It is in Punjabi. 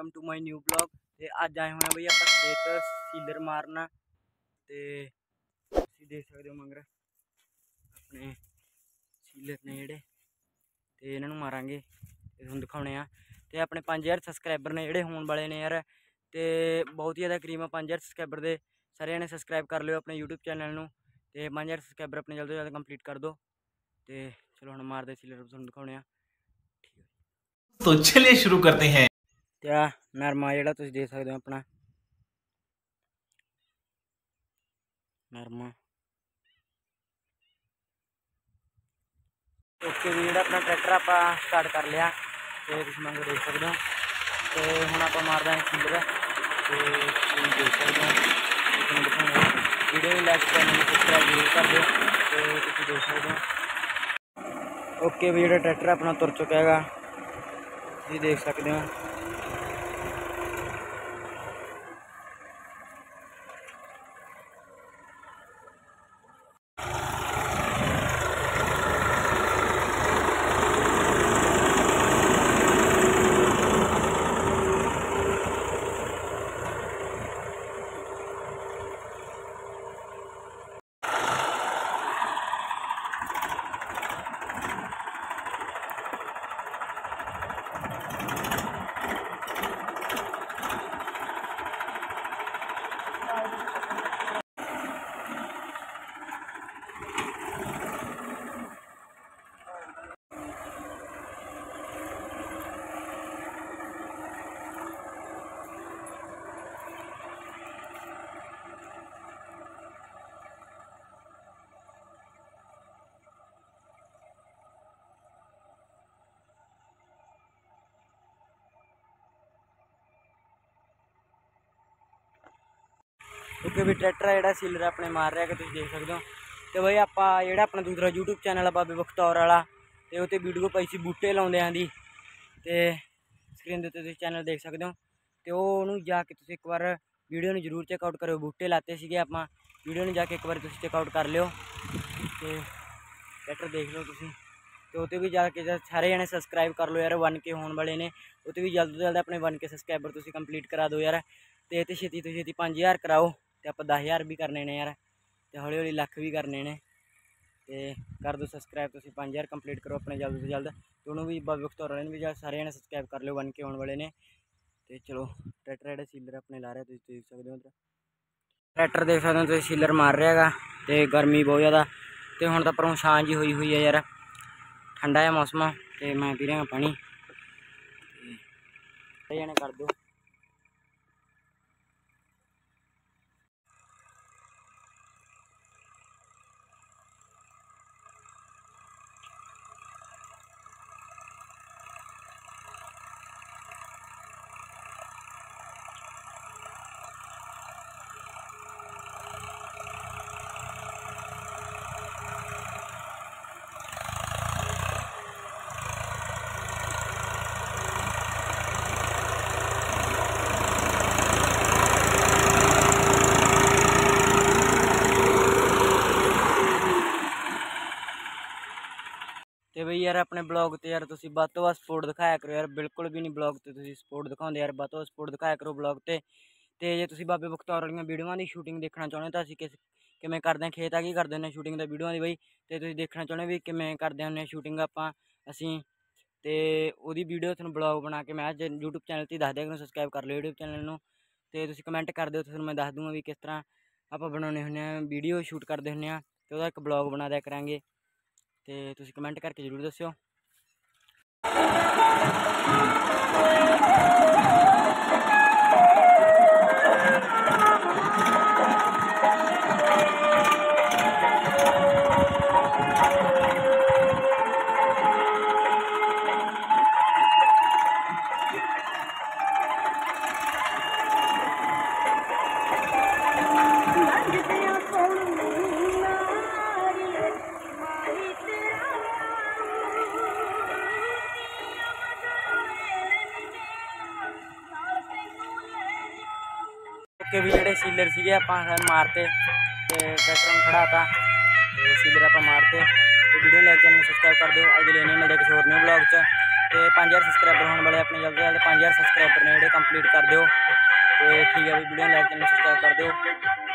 ਮਾਈ ਨਿਊ ਬਲੌਗ ਤੇ ਅੱਜ ਆਏ ਹੋਏ ਆ ਬਈ ਆਪਾਂ ਖੇਤ ਸੀਲਰ ਮਾਰਨਾ ਤੇ ਤੁਸੀਂ ਦੇਖ ਸਕਦੇ ਹੋ ਮੰਗਰ ਆਪਣੇ ਸੀਲਰ ਨੇ ਜਿਹੜੇ ਤੇ ਇਹਨਾਂ ਨੂੰ ਮਾਰਾਂਗੇ ਤੇ ਤੁਹਾਨੂੰ ਦਿਖਾਉਣੇ ਆ ਤੇ ਆਪਣੇ 5000 ਸਬਸਕ੍ਰਾਈਬਰ ਨੇ ਜਿਹੜੇ ਹੋਣ ਵਾਲੇ ਨੇ ਯਾਰ ਤੇ ਬਹੁਤ ਹੀ ਜ਼ਿਆਦਾ ਕਰੀਮ ਆ 5000 ਸਬਸਕ੍ਰਾਈਬਰ ਦੇ ਸਾਰਿਆਂ ਨੇ ਸਬਸਕ੍ਰਾਈਬ ਕਰ ਲਿਓ ਆਪਣੇ YouTube ਚੈਨਲ ਨੂੰ ਤੇ 5000 ਸਬਸਕ੍ਰਾਈਬਰ ਆਪਣੇ ਜਲਦ ਤੋਂ ਜਲਦ ਕੰਪਲੀਟ ਕਰ ਦਿਓ ਤੇ ਚਲੋ ਹੁਣ ਮਾਰਦੇ ਸੀਲਰ ਤੁਹਾਨੂੰ ਦਿਖਾਉਣੇ ਆ तो चलिए शुरू करते हैं ਤੇ ਆ ਨਰਮਾ ਜਿਹੜਾ ਤੁਸੀਂ ਦੇਖ ਸਕਦੇ ਹੋ ਆਪਣਾ। ਨਰਮਾ। ਓਕੇ ਵੀ ਜਿਹੜਾ ਆਪਣਾ ਟਰੈਕਟਰ ਆਪਾਂ ਸਟਾਰਟ ਕਰ ਲਿਆ, ਤੇ ਤੁਸੀਂ ਮੰਗ ਦੇਖ ਸਕਦੇ ਹੋ। ਤੇ ਹੁਣ ਆਪਾਂ ਮਾਰਦਾ ਹਾਂ ਸਿੰਦਰ ਤੇ ਤੁਸੀਂ ਦੇਖ ਸਕਦੇ ਹੋ। ਤੁਹਾਨੂੰ ਦਿਖਾਉਂਗਾ ਵੀਡੀਓ ਨੂੰ ਲਾਈਕ ਚੈਨਲ ਨੂੰ ਸਬਸਕ੍ਰਾਈਬ ਜ਼ਰੂਰ ਕਰ ਦਿਓ, ਤੇ ਤੁਸੀਂ ਦੇਖ ਸਕਦੇ ਹੋ। ਓਕੇ ਵੀ ਜਿਹੜਾ ਟਰੈਕਟਰ ਆਪਣਾ ਤੁਰ ਚੁੱਕਾ ਹੈਗਾ, ਤੁਸੀਂ ਦੇਖ ਸਕਦੇ ਹੋ। ਕਿਉਂਕਿ ਵੀ ਟਰੈਕਟਰ ਆ ਜਿਹੜਾ ਸੀਲਰ ਆਪਣੇ ਮਾਰ ਰਿਹਾ ਕਿ ਤੁਸੀਂ ਦੇਖ ਸਕਦੇ ਹੋ। ਤੇ ਬਈ ਆਪਾਂ ਜਿਹੜਾ ਆਪਣਾ ਦੂਸਰਾ YouTube ਚੈਨਲ ਆ, ਬਾਬੇ ਬਖਤੌਰ ਵਾਲਾ, ਤੇ ਉਹ ਤੇ ਵੀਡੀਓ ਪਾਈ ਸੀ ਬੂਟੇ ਲਾਉਂਦਿਆਂ ਦੀ। ਤੇ ਸਕਰੀਨ ਦੇ ਉੱਤੇ ਤੁਸੀਂ ਚੈਨਲ ਦੇਖ ਸਕਦੇ ਹੋ। ਤੇ ਉਹ ਉਹਨੂੰ ਜਾ ਕੇ ਤੁਸੀਂ ਇੱਕ ਵਾਰ ਵੀਡੀਓ ਨੂੰ ਜ਼ਰੂਰ ਚੈੱਕ ਆਊਟ ਕਰਿਓ। ਬੂਟੇ ਲਾਤੇ ਸੀਗੇ ਆਪਾਂ। ਵੀਡੀਓ ਨੂੰ ਜਾ ਕੇ ਇੱਕ ਵਾਰ ਤੁਸੀਂ ਚੈੱਕ ਆਊਟ ਕਰ ਲਿਓ। ਤੇ ਟਰੈਕਟਰ ਦੇਖ ਲਓ ਤੁਸੀਂ। ਤੇ ਉਹ 'ਤੇ ਵੀ ਜਾ ਕੇ ਜਦ ਸਾਰੇ ਜਣੇ ਸਬਸਕ੍ਰਾਈਬ ਕਰ ਲਓ ਯਾਰ 1k ਹੋਣ ਵਾਲੇ ਨੇ। ਉਹ 'ਤੇ ਵੀ ਜਲਦ ਤੋਂ ਜਲਦ ਆਪਣੇ 1k ਸਬਸਕ੍ਰਾਈਬਰ ਤੁਸੀਂ ਕੰਪਲੀਟ ਕਰਾ ਦਿਓ ਯਾਰ। ਤੇ ਇਹ 'ਤੇ ਛੇਤੀ ਤੋਂ ਛੇਤੀ 5000 ਕਰਾਓ। ਤੇ ਆਪਾਂ 10000 ਵੀ ਕਰਨੇ ਨੇ ਯਾਰ ਤੇ ਹੌਲੀ ਹੌਲੀ ਲੱਖ ਵੀ ਕਰਨੇ ਨੇ ਤੇ ਕਰ ਦਿਓ ਸਬਸਕ੍ਰਾਈਬ ਤੁਸੀਂ 5000 ਕੰਪਲੀਟ ਕਰੋ ਆਪਣੇ ਜਲਦ ਤੋਂ ਜਲਦ ਤੇ ਉਹਨੂੰ ਵੀ ਬਾਬੇ ਬਖਤੌਰ ਵਾਲੇ ਨੂੰ ਵੀ ਜਾ ਸਾਰੇ ਜਣੇ ਸਬਸਕ੍ਰਾਈਬ ਕਰ ਲਿਓ, ਬਣ ਕੇ ਆਉਣ ਵਾਲੇ ਨੇ ਤੇ ਚਲੋ ਟਰੈਕਟਰ ਜਿਹੜਾ ਸੀਲਰ ਆਪਣੇ ਲਾ ਰਿਹਾ, ਤੁਸੀਂ ਦੇਖ ਸਕਦੇ ਹੋ ਉੱਧਰ ਟਰੈਕਟਰ ਦੇਖ ਸਕਦੇ ਹੋ ਤੁਸੀਂ ਸੀਲਰ ਮਾਰ ਰਿਹਾ ਹੈਗਾ ਤੇ ਗਰਮੀ ਬਹੁਤ ਜ਼ਿਆਦਾ ਤੇ ਹੁਣ ਤਾਂ ਪਰੋਂ ਛਾਂ ਜੀ ਹੋਈ ਹੋਈ ਹੈ ਯਾਰ, ਠੰਡਾ ਹੈ ਮੌਸਮ ਤੇ ਮੈਂ ਪੀ ਰਿਹਾ ਪਾਣੀ। ਤੇ ਜਣੇ ਕਰ ਦਿਓ ਤੇ ਬਈ ਯਾਰ ਆਪਣੇ ਬਲੌਗ ਤੇ ਯਾਰ ਤੁਸੀਂ ਵੱਧ ਤੋਂ ਵੱਧ ਸਪੋਰਟ ਦਿਖਾਇਆ ਕਰੋ ਯਾਰ, ਬਿਲਕੁਲ ਵੀ ਨਹੀਂ ਬਲੌਗ ਤੇ ਤੁਸੀਂ ਸਪੋਰਟ ਦਿਖਾਉਂਦੇ ਯਾਰ, ਵੱਧ ਤੋਂ ਵੱਧ ਸਪੋਰਟ ਦਿਖਾਇਆ ਕਰੋ ਬਲੌਗ ਤੇ। ਤੇ ਜੇ ਤੁਸੀਂ ਬਾਬੇ ਬਖਤੌਰ ਵਾਲੀਆਂ ਵੀਡੀਓਆਂ ਦੀ ਸ਼ੂਟਿੰਗ ਦੇਖਣਾ ਚਾਹੁੰਦੇ ਹੋ ਤਾਂ ਅਸੀਂ ਕਿਸ, ਕਿਵੇਂ ਕਰਦੇ ਹਾਂ, ਖੇਤ ਆ ਕੀ ਕਰਦੇ ਹੁੰਦੇ ਸ਼ੂਟਿੰਗ ਦਾ ਵੀਡੀਓਆਂ ਦੀ ਬਈ। ਤੇ ਤੁਸੀਂ ਦੇਖਣਾ ਚਾਹੁੰਦੇ ਵੀ ਕਿਵੇਂ ਕਰਦੇ ਹੁੰਦੇ ਸ਼ੂਟਿੰਗ ਆਪਾਂ, ਅਸੀਂ। ਤੇ ਉਹਦੀ ਵੀਡੀਓ ਤੁਹਾਨੂੰ ਬਲੌਗ ਬਣਾ ਕੇ ਮੈਂ ਅੱਜ YouTube ਚੈਨਲ ਤੇ ਦੱਸ ਦਿਆ ਕਰੂੰ ਸਬਸਕ੍ਰਾਈਬ ਕਰ ਲਿਓ YouTube ਚੈਨਲ ਨੂੰ। ਤੇ ਤੁਸੀਂ ਕਮੈਂਟ ਕਰ ਦਿਓ ਤੁਹਾਨੂੰ ਮੈਂ ਦੱਸ ਦੂੰਗਾ ਵੀ ਕਿਸ ਤਰ੍ਹਾਂ ਆਪਾਂ ਬਣਾਉਣੇ ਹੁੰਦੇ ਆ ਵੀਡੀਓ ਸ਼ੂਟ ਕਰਦੇ ਹੁੰਦੇ ਆ ਤੇ ਉਹਦਾ ਇੱਕ ਬਲੌਗ ਬਣਾ ਦਿਆ ਕਰਾਂਗੇ। ਤੇ ਤੁਸੀਂ ਕਮੈਂਟ ਕਰਕੇ ਜ਼ਰੂਰ ਦੱਸਿਓ। ਓਕੇ ਵੀ ਜਿਹੜੇ ਸੀਲਰ ਸੀਗੇ ਆਪਾਂ ਮਾਰਤੇ ਤੇ ਟਰੈਕਟਰ ਨੂੰ ਖੜਾਤਾ ਤੇ। ਸੀਲਰ ਆਪਾਂ ਮਾਰਤੇ। ਤੇ ਵੀਡੀਓ ਲਾਈਕ ਚੈਨਲ ਨੂੰ ਸਬਸਕ੍ਰਾਈਬ ਕਰ ਦਿਓ। ਅਗਲੇ ਲੈਣੇ ਮਿਲਦੇ ਕਿਸੇ ਹੋਰ ਨਿਊ ਬਲੌਗ 'ਚ। ਤੇ 5000 ਸਬਸਕ੍ਰਾਈਬਰ ਹੋਣ ਵਾਲੇ ਆਪਣੇ ਜਲਦੀ ਜਲਦੀ 5000 ਸਬਸਕ੍ਰਾਈਬਰ ਨੇ ਜਿਹੜੇ ਕੰਪਲੀਟ ਕਰ ਦਿਓ। ਤੇ ਠੀਕ ਹੈ ਵੀ ਵੀਡੀਓ ਨੂੰ ਲਾਈਕ ਚੈਨਲ ਸਬਸਕ੍ਰਾਈਬ ਕਰ ਦਿਓ।